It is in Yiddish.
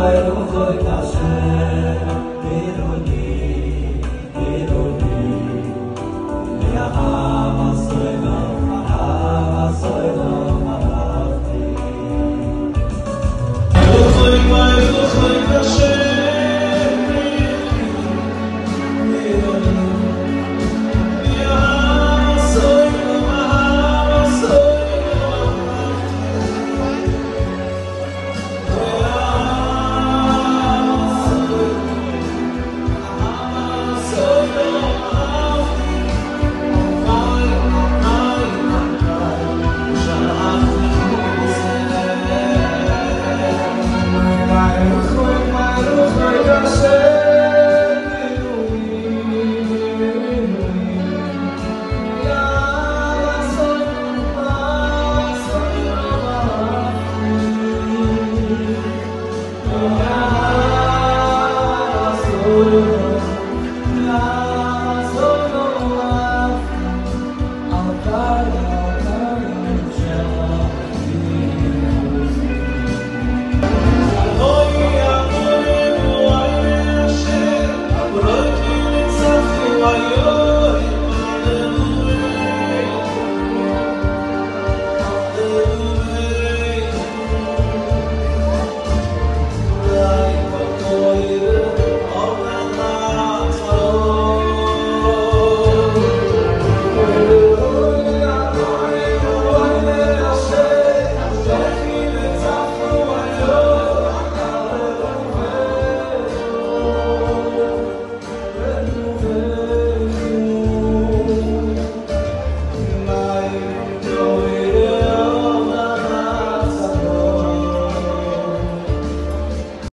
Oh Señor.